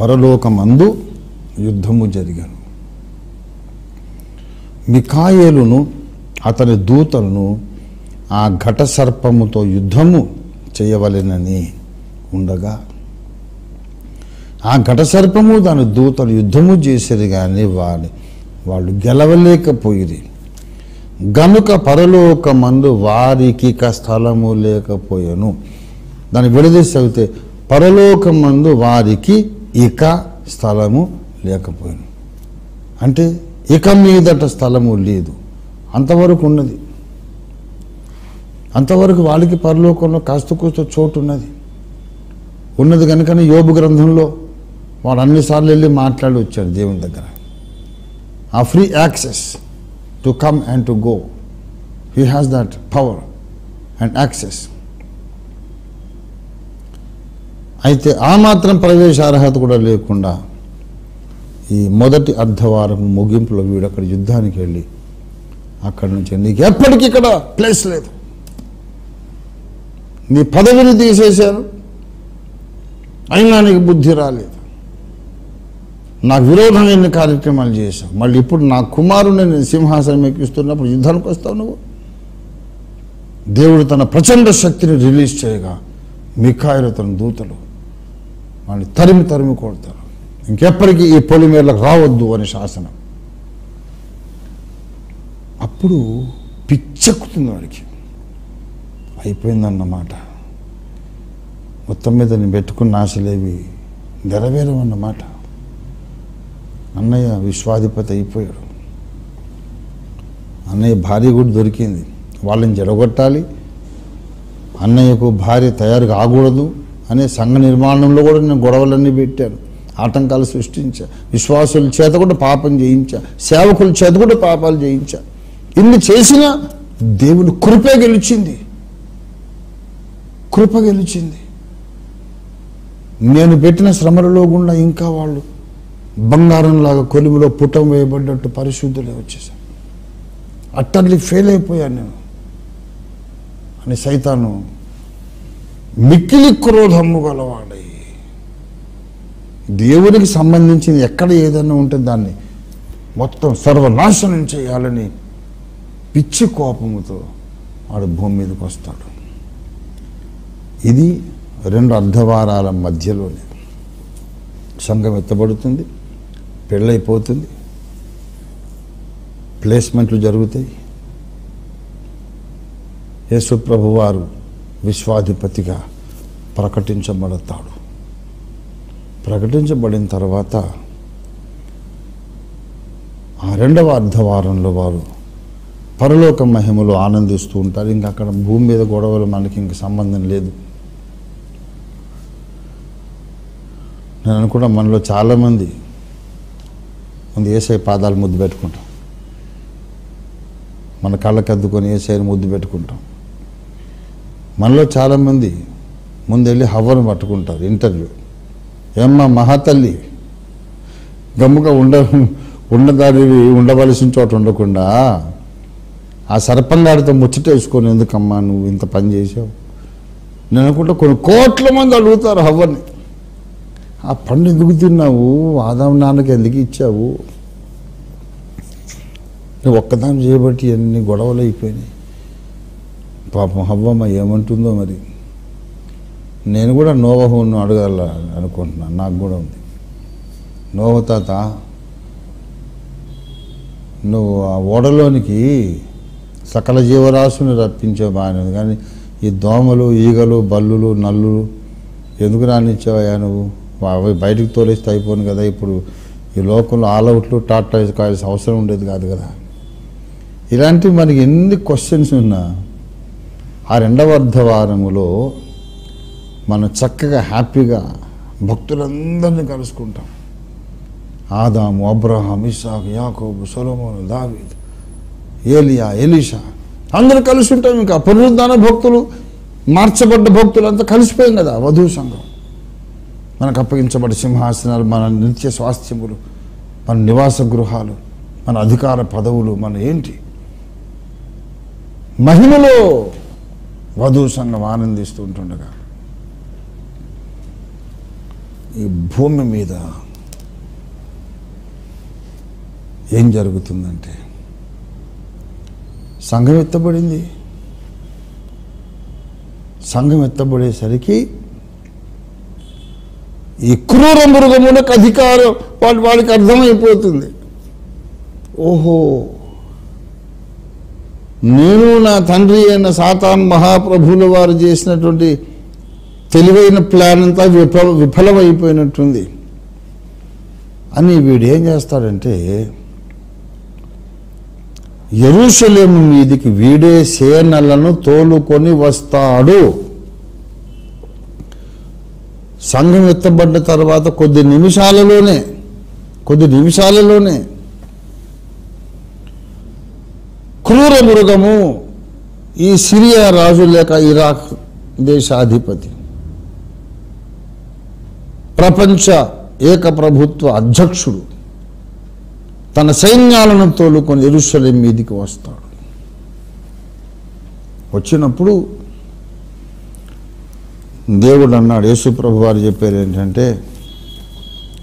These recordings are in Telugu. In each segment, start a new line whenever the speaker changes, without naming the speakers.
పరలోకమందు యుద్ధము జరిగాను. మికాయేలును అతని దూతలను ఆ ఘట సర్పముతో యుద్ధము చేయవలెనని ఉండగా ఆ ఘట సర్పము దాని దూతలు యుద్ధము చేసేది కానీ వాని వాళ్ళు గెలవలేకపోయేది గనుక పరలోకమందు వారికి ఇక స్థలము లేకపోయాను. దాన్ని విడదీసి చదివితే పరలోకమందు వారికి ఇక స్థలము లేకపోయాను. అంటే ఇక మీదట స్థలము లేదు. అంతవరకు ఉన్నది. అంతవరకు వాళ్ళకి పరలోకంలో కాస్త కూస్త చోటు ఉన్నది ఉన్నది కనుకనే యోబు గ్రంథంలో వాడు అన్నిసార్లు వెళ్ళి మాట్లాడి వచ్చాడు దేవుని దగ్గర. ఆ free access to come and to go. He has that power and access. అయితే ఆ మాత్రం ప్రవేశ అర్హత కూడా లేకుండా ఈ మొదటి అర్ధవారం ముగింపులో వీడు అక్కడ యుద్ధానికి వెళ్ళి అక్కడి నుంచి నీకు ఎప్పటికీ ఇక్కడ ప్లేస్ లేదు. నీ పదవిని తీసేశాను. అయినా నీకు బుద్ధి రాలేదు. నాకు విరోధమైన కార్యక్రమాలు చేశావు? మళ్ళీ ఇప్పుడు నా కుమారుని నేను సింహాసనం ఎక్కిస్తున్నప్పుడు యుద్ధానికి వస్తావు నువ్వు? దేవుడు తన ప్రచండ శక్తిని రిలీజ్ చేయగా మిఖాయిలు తన దూతలు వాళ్ళని తరిమి తరిమి కొడతారు. ఇంకెప్పటికీ ఈ పొలిమేర్లకు రావద్దు అని శాసనం. అప్పుడు పిచ్చెక్కుతుంది వాడికి. అయిపోయిందన్నమాట. మొత్తం మీద నేను పెట్టుకున్న ఆశలేవి నెరవేరవన్నమాట. అన్నయ్య విశ్వాధిపతి అయిపోయాడు. అన్నయ్య భార్య కూడా దొరికింది. వాళ్ళని జడగొట్టాలి. అన్నయ్యకు భార్య తయారు కాకూడదు అనే సంఘ నిర్మాణంలో కూడా నేను గొడవలన్నీ పెట్టాను. ఆటంకాలు సృష్టించా. విశ్వాసుల చేత కూడా పాపం చేయించా సేవకుల చేత కూడా పాపాలు చేయించా ఇన్ని చేసినా దేవుని కృపే గెలిచింది. కృప గెలిచింది. నేను పెట్టిన శ్రమలలో గుండా ఇంకా వాళ్ళు బంగారంలాగా కొలుములో పుటం వేయబడ్డట్టు పరిశుద్ధులే వచ్చేసారు అట్టర్లీ ఫెయిల్ అయిపోయాను నేను. అని సైతాను మిక్కిలి క్రోధము గలవాడై. దేవునికి సంబంధించిన ఎక్కడ ఏదైనా ఉంటే దాన్ని మొత్తం సర్వనాశనం చేయాలని పిచ్చి కోపముతో వాడు భూమి మీదకి వస్తాడు. ఇది రెండు అర్ధవారాల మధ్యలోనే. సంఘం ఎత్తబడుతుంది పెళ్ళైపోతుంది ప్లేస్మెంట్లు జరుగుతాయి. యేసుప్రభు వారు విశ్వాధిపతిగా ప్రకటించబడతాడు. ప్రకటించబడిన తర్వాత ఆ రెండవ అర్ధవారంలో వారు పరలోక మహిమలు ఆనందిస్తూ ఉంటారు. ఇంకా అక్కడ భూమి మీద గొడవలు మనకి ఇంక సంబంధం లేదు. నేను అనుకున్నా మనలో చాలామంది ముందు ఏసై పాదాలు ముద్దు పెట్టుకుంటాం. మన కళ్ళకద్దుకొని ఏసైని ముద్దు పెట్టుకుంటాం. మనలో చాలామంది ముందు వెళ్ళి హవ్వను పట్టుకుంటారు ఇంటర్వ్యూ. ఏమ్మా మహాతల్లి గమ్ముగా ఉండ ఉండదానివి ఉండవలసిన చోట ఉండకుండా ఆ సర్పంగాడితో ముచ్చటేసుకొని ఎందుకమ్మా నువ్వు ఇంత పని చేసావు నేను అనుకుంటా కొన్ని కోట్ల మంది అడుగుతారు హవ్వని. ఆ పండు ఎందుకు తిన్నావు? ఆదాం నాన్నకి ఎందుకు ఇచ్చావు? నువ్వు ఒక్కదాని చేయబట్టి ఎన్ని గొడవలు అయిపోయినాయి. పాపం హవ్వమ్మ ఏమంటుందో మరి. నేను కూడా నోవహును అడగాల అనుకుంటున్నాను నాకు కూడా ఉంది. నోవ తాత నువ్వు ఆ ఓడలోనికి సకల జీవరాశుని రప్పించే బాగానే ఉంది. కానీ ఈ దోమలు ఈగలు బల్లులు నల్లులు ఎందుకు రానిచ్చావయ్యా నువ్వు? అవి బయటకు తోలేస్తే అయిపోను కదా. ఇప్పుడు ఈ లోకంలో ఆల్అవుట్లు టాటా కాల్స్ అవసరం ఉండేది కాదు కదా. ఇలాంటివి మనకి ఎన్ని క్వశ్చన్స్ ఉన్నా ఆ రెండవ అర్ధవారములో మనం చక్కగా హ్యాపీగా భక్తులందరినీ కలుసుకుంటాం. ఆదాము అబ్రహాం ఇసాక్ యాకోబు సొలమోను దావీద్ ఏలియా ఎలీషా అందరూ కలిసి ఉంటాం ఇంకా. పునరుద్ధాన భక్తులు మార్చబడ్డ భక్తులు అంతా కలిసిపోయాం కదా వధువు సంఘం. మనకు అప్పగించబడ్డ సింహాసనాలు మన నిత్య స్వాస్థ్యములు మన నివాస గృహాలు మన అధికార పదవులు మన ఏంటి? మహిమలో వధువు సంఘం ఆనందిస్తూ ఉంటుండగా ఈ భూమి మీద ఏం జరుగుతుందంటే సంఘం ఎత్తబడింది. సంఘం ఎత్తబడేసరికి ఈ క్రూర మృగములకు అధికారం వాటి వాడికి అర్థమైపోతుంది. ఓహో! నేను నా తండ్రి అయిన సాతాన్ మహాప్రభుల వారు చేసినటువంటి తెలివైన ప్లాన్ అంతా విఫల విఫలమైపోయినట్టుంది. అని వీడు ఏం చేస్తాడంటే ఎరుసలేము మీదికి వీడే సేనలను తోలుకొని వస్తాడు. సంఘం ఎత్తబడ్డ తర్వాత కొద్ది నిమిషాలలోనే కొద్ది నిమిషాలలోనే క్రూర మృగము ఈ సిరియా రాజు లేక ఇరాక్ దేశాధిపతి. ప్రపంచ ఏకప్రభుత్వ అధ్యక్షుడు. తన సైన్యాలను తోలుకొని ఎరుషలేం మీదికి వస్తాడు. వచ్చినప్పుడు దేవుడు అన్నాడు యేసుప్రభు వారు చెప్పారు ఏంటంటే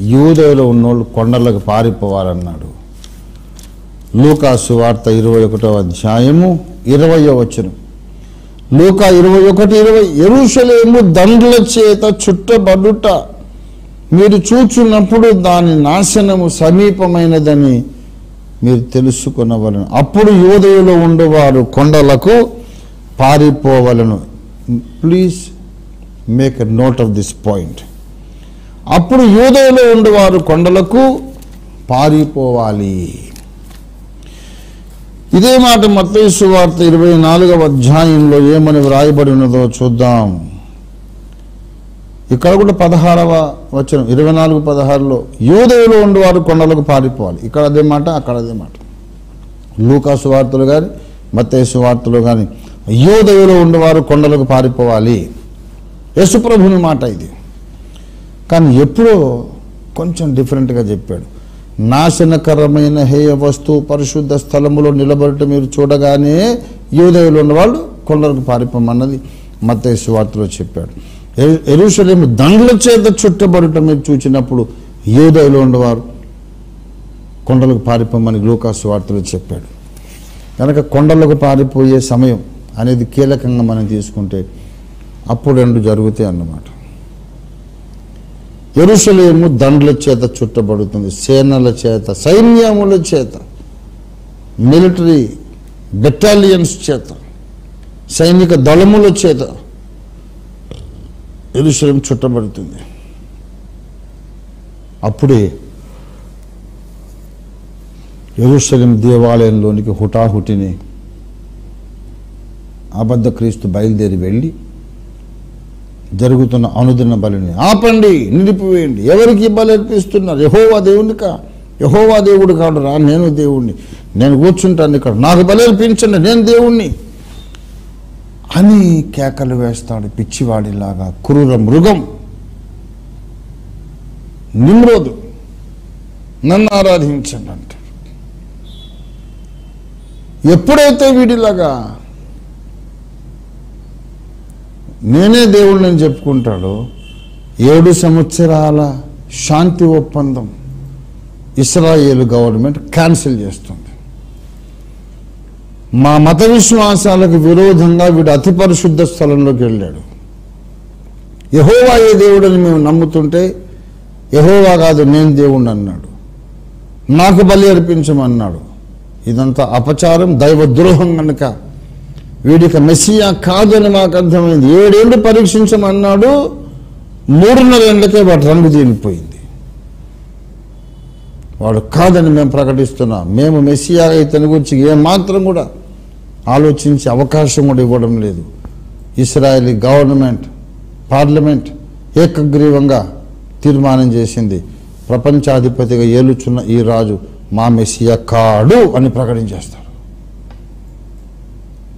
యూదయలో ఉన్నోళ్ళు కొండలకు పారిపోవాలన్నాడు. లూకాసు వార్త ఇరవై ఒకటో అధ్యాయము ఇరవయో వచనం. లూకా ఇరవై ఒకటి ఇరవై ఎరుషలేము దండ్ల చేత చుట్టబడుట. మీరు చూచున్నప్పుడు దాని నాశనము సమీపమైనదని మీరు తెలుసుకునవలను. అప్పుడు యోదయలో ఉండేవారు కొండలకు పారిపోవలను. Please make a note of this point అప్పుడు యోదయలో ఉండేవారు కొండలకు పారిపోవాలి. ఇదే మాట మత్తయి వార్త ఇరవై నాలుగవ అధ్యాయంలో ఏమని వ్రాయబడి ఉన్నదో చూద్దాం. ఇక్కడ కూడా పదహారవ వచ్చిన ఇరవై నాలుగు పదహారులో యూదయులు ఉండేవారు కొండలకు పారిపోవాలి. ఇక్కడ అదే మాట అక్కడ అదే మాట. లూకాసు వార్తలు కానీ మత్తేసు వార్తలు కానీ యోదయులు ఉండేవారు కొండలకు పారిపోవాలి. యశుప్రభుని మాట ఇది. కానీ ఎప్పుడో కొంచెం డిఫరెంట్గా చెప్పాడు. నాశనకరమైన హేయ వస్తువు పరిశుద్ధ స్థలములో నిలబడట మీరు చూడగానే యూదయులు ఉన్నవాళ్ళు కొండలకు పారిపోమన్నది మత్తయి వార్తలో చెప్పాడు. ఎరు- ఎరుషలేము దండ్ల చేత చుట్టబడటం మీరు చూచినప్పుడు యూదయులు ఉన్నవారు కొండలకు పారిపోమని లూకాసు వార్తలో చెప్పాడు. కనుక కొండలకు పారిపోయే సమయం అనేది కీలకంగా మనం తీసుకుంటే అప్పుడు రెండు జరుగుతాయి అన్నమాట. ఎరుసలేము దండ్ల చేత చుట్టబడుతుంది సేనల చేత సైన్యముల చేత మిలిటరీ బెటాలియన్స్ చేత సైనిక దళముల చేత ఎరుసలేం చుట్టబడుతుంది. అప్పుడే ఎరుసలేం దేవాలయంలోనికి హుటాహుటిని అబద్ధ క్రీస్తు బయలుదేరి వెళ్ళి జరుగుతున్న అనుదిన బలిని ఆపండి నిలిపివేయండి. ఎవరికి బలి అర్పిస్తున్నారు? యహోవా దేవునిక? యహోవా దేవుడు కాడు రా నేను దేవుణ్ణి. నేను కూర్చుంటాను ఇక్కడ. నాకు బలి అర్పించండి నేను దేవుణ్ణి. అని కేకలు వేస్తాడు పిచ్చివాడిలాగా. క్రూర మృగం. నిమ్రోదు. నన్ను ఆరాధించండి అంటాడు. ఎప్పుడైతే వీడిలాగా నేనే దేవుళ్ళని చెప్పుకుంటాడు ఏడు సంవత్సరాల శాంతి ఒప్పందం ఇస్రాయేల్ గవర్నమెంట్ క్యాన్సిల్ చేస్తుంది. మా మత విశ్వాసాలకు విరోధంగా వీడు అతి పరిశుద్ధ స్థలంలోకి వెళ్ళాడు. యహోవా ఏ దేవుడని మేము నమ్ముతుంటే యహోవా కాదు నేను దేవుణ్ణి అన్నాడు. నాకు బలి అర్పించమన్నాడు. ఇదంతా అపచారం దైవ ద్రోహం కనుక వీడికి మెస్సియా కాదని మాకు అర్థమైంది. ఏడేళ్ళు పరీక్షించమన్నాడు మూడున్నర ఏళ్ళకే వాడు రంగు తీలిపోయింది వాడు కాదని మేము ప్రకటిస్తున్నాం. మేము మెస్సియా ఇతని గురించి ఏమాత్రం కూడా ఆలోచించే అవకాశం కూడా ఇవ్వడం లేదు. ఇస్రాయలీ గవర్నమెంట్ పార్లమెంట్ ఏకగ్రీవంగా తీర్మానం చేసింది. ప్రపంచాధిపతిగా ఏలుచున్న ఈ రాజు మా మెస్సియా కాడు అని ప్రకటించేస్తాడు.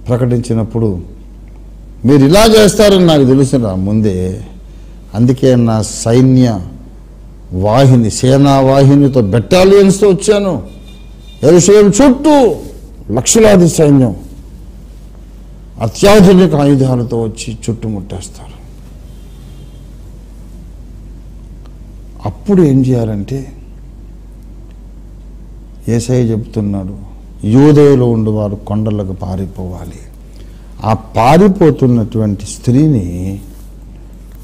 ప్రకటించినప్పుడు మీరు ఇలా చేస్తారని నాకు తెలుసురా ముందే అందుకే నా సైన్య వాహిని సేనా వాహినితో బెటాలియన్స్తో వచ్చాను. ఎరుసలేం చుట్టూ లక్షలాది సైన్యం అత్యాధునిక ఆయుధాలతో వచ్చి చుట్టుముట్టేస్తారు. అప్పుడు ఏం చేయాలంటే ఏసఐ చెబుతున్నాడు యూదయలో ఉండేవారు కొండలకు పారిపోవాలి. ఆ పారిపోతున్నటువంటి స్త్రీని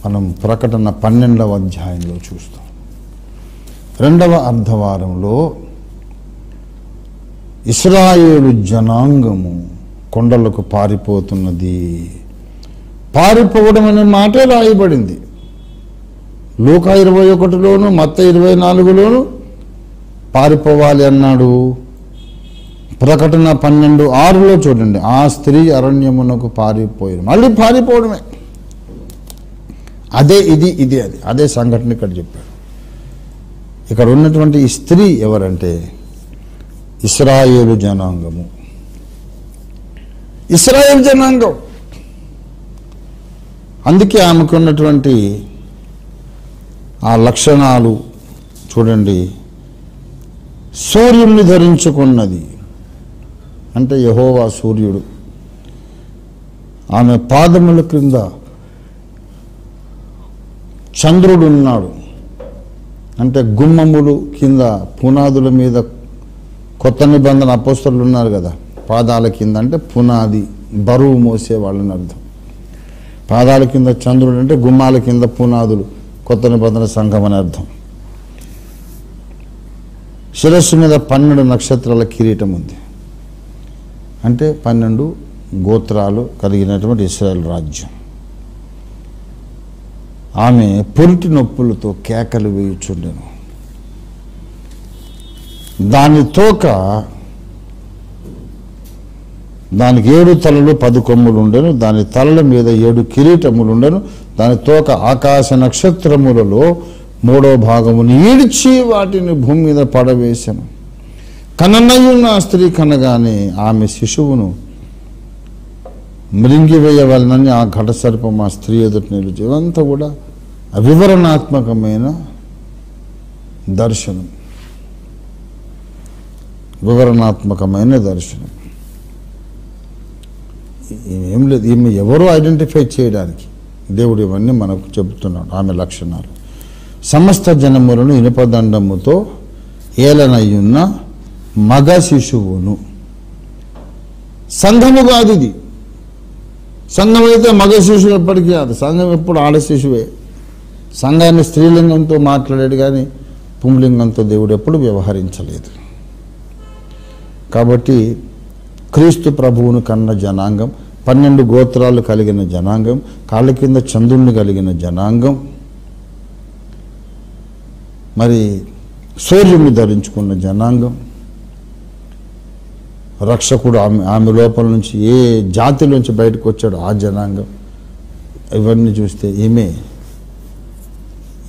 మనం ప్రకటన పన్నెండవ అధ్యాయంలో చూస్తాం. రెండవ అర్ధవారంలో ఇస్రాయేలు జనాంగము కొండలకు పారిపోతున్నది. పారిపోవడం అనే మాటే రాయబడింది. లోక ఇరవై ఒకటిలోను మత్త ఇరవై నాలుగులోను పారిపోవాలి అన్నాడు. ప్రకటన పన్నెండు ఆరులో చూడండి. ఆ స్త్రీ అరణ్యమునకు పారిపోయింది. మళ్ళీ పారిపోవడమే. అదే ఇది ఇది అది. అదే సంఘటన ఇక్కడ చెప్పాడు. ఇక్కడ ఉన్నటువంటి ఈ స్త్రీ ఎవరంటే? ఇస్రాయేలు జనాంగము. ఇస్రాయేల్ జనాంగం. అందుకే ఆమెకు ఉన్నటువంటి ఆ లక్షణాలు చూడండి. సూర్యుడిని ధరించుకున్నది. అంటే యహోవా సూర్యుడు. ఆమె పాదముల క్రింద చంద్రుడు ఉన్నాడు. అంటే గుమ్మములు కింద పునాదుల మీద కొత్త నిబంధన అపోస్తలు ఉన్నారు కదా. పాదాల కింద అంటే పునాది బరువు మోసే వాళ్ళని అర్థం. పాదాల కింద చంద్రుడు అంటే గుమ్మాల కింద పునాదులు కొత్త నిబంధన సంఘం అని అర్థం. శిరస్సు మీద పన్నెండు నక్షత్రాల కిరీటం ఉంది. అంటే పన్నెండు గోత్రాలు కలిగినటువంటి ఇస్రాయల్ రాజ్యం. ఆమె పొరిటి నొప్పులతో కేకలు వేయుచుండెను. దాని తోక దానికి ఏడు తలలు పది కొమ్ములు ఉండెను. దాని తలల మీద ఏడు కిరీటములు ఉండెను. దాని తోక ఆకాశ నక్షత్రములలో మూడో భాగమును ఈడ్చి వాటిని భూమి మీద పడవేశాను కననయ్యున్న స్త్రీ కనగానే ఆమె శిశువును మృంగివేయవలనని ఆ ఘట సర్పం ఆ స్త్రీ ఎదుటి నిలిచి ఇవంతా కూడా వివరణాత్మకమైన దర్శనం. వివరణాత్మకమైన దర్శనం. ఏం లేదు ఈమె ఎవరో ఐడెంటిఫై చేయడానికి దేవుడు ఇవన్నీ మనకు చెబుతున్నాడు ఆమె లక్షణాలు. సమస్త జనములను ఇనుపదండముతో ఏలనయ్యున్న మగ శిశువును. సంఘము కాదు ఇది. సంఘం అయితే మగ శిశువు ఎప్పటికీ కాదు. సంఘం ఎప్పుడు ఆడ శిశువే. సంఘాన్ని స్త్రీలింగంతో మాట్లాడాడు కానీ పుంలింగంతో దేవుడు ఎప్పుడు వ్యవహరించలేదు. కాబట్టి క్రీస్తు ప్రభువును కన్న జనాంగం పన్నెండు గోత్రాలు కలిగిన జనాంగం కాళ్ళ కింద చంద్రుణ్ణి కలిగిన జనాంగం మరి సూర్యుడిని ధరించుకున్న జనాంగం రక్షకుడు ఆమె ఆమె లోపల నుంచి ఏ జాతిలోంచి బయటకు వచ్చాడో ఆ జనాంగం. ఇవన్నీ చూస్తే ఈమె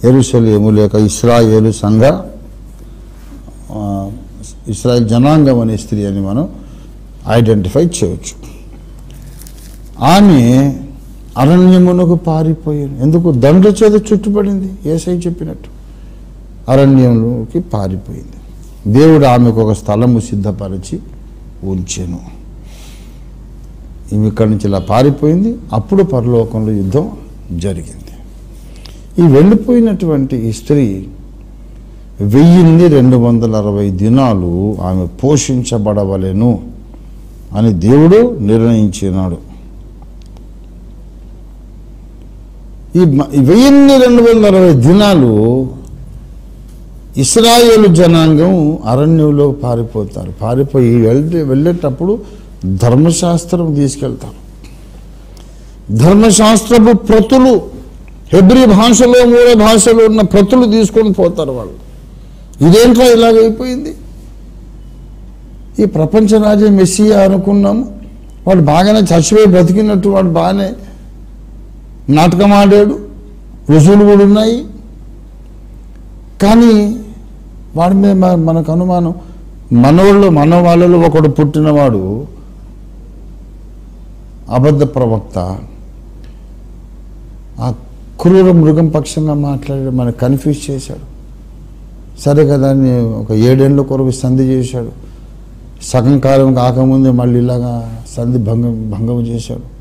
ఎరుసలేము లేక ఇస్రాయేలు సంఘ ఇస్రాయల్ జనాంగం అనే స్త్రీ అని మనం ఐడెంటిఫై చేయొచ్చు. ఆమె అరణ్యమునకు పారిపోయాను ఎందుకు? దండ్ల చేత చుట్టుపడింది. ఏసై చెప్పినట్టు. అరణ్యంలోకి పారిపోయింది. దేవుడు ఆమెకు ఒక స్థలము సిద్ధపరిచి ఉంచెను. ఇవి ఇక్కడి నుంచి ఇలా పారిపోయింది. అప్పుడు పరలోకంలో యుద్ధం జరిగింది. ఈ వెళ్ళిపోయినటువంటి ఈ స్త్రీ వెయ్యిన్ని రెండు వందల అరవై దినాలు ఆమె పోషించబడవలెను అని దేవుడు నిర్ణయించినాడు. ఈ వెయ్యింది ఈ వెయ్యిన్ని రెండు వందల అరవై దినాలు ఇస్రాయేలు జనాంగం అరణ్యంలో పారిపోతారు. పారిపోయి వెళ్తే వెళ్ళేటప్పుడు ధర్మశాస్త్రం తీసుకెళ్తారు. ధర్మశాస్త్రపు ప్రతులు హెబ్రి భాషలో మూల భాషలో ఉన్న ప్రతులు తీసుకొని పోతారు వాళ్ళు. ఇదేంట్లో ఇలాగైపోయింది ఈ ప్రపంచ రాజ్యం మెస్సియా అనుకున్నాము. వాడు బాగానే చచ్చిపోయి బ్రతికినట్టు వాడు బాగానే నాటకం ఆడాడు. రుజువులు కూడా ఉన్నాయి. కానీ వాడి మీద మనకు అనుమానం. మనవాళ్ళు మన వాళ్ళలో ఒకడు పుట్టినవాడు అబద్ధ ప్రవక్త. ఆ క్రూర మృగం పక్షంగా మాట్లాడాడు మనకు కన్ఫ్యూజ్ చేశాడు. సరే కదా అని ఒక ఏడేళ్ళ కొరకు సంధి చేశాడు. సగం కాలం కాకముందే మళ్ళీ ఇలాగా సంధి భంగం భంగం చేశాడు.